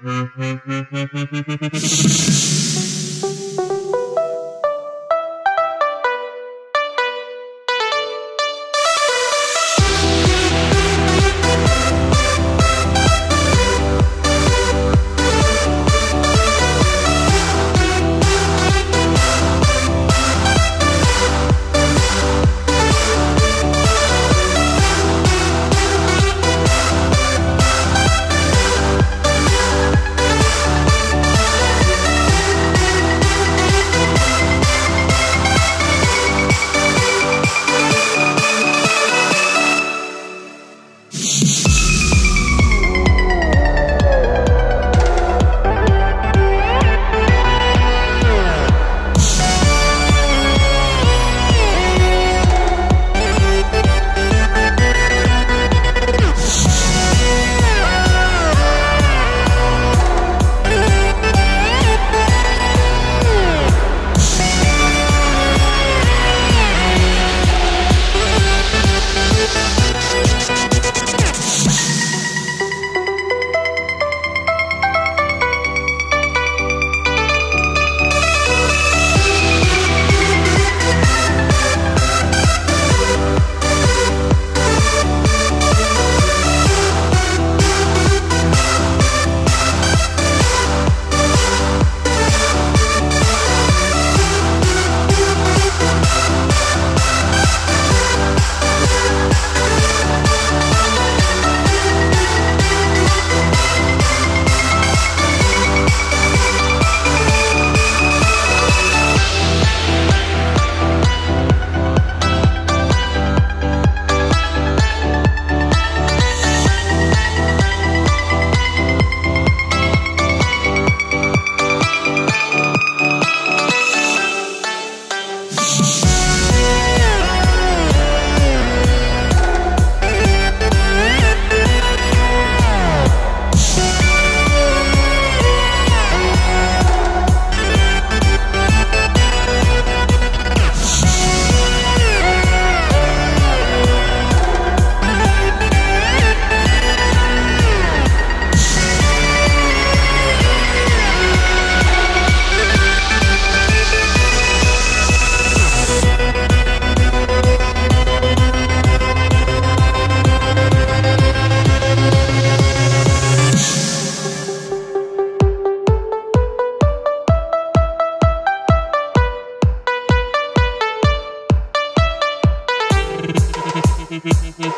Mm-hmm. Mm-hmm.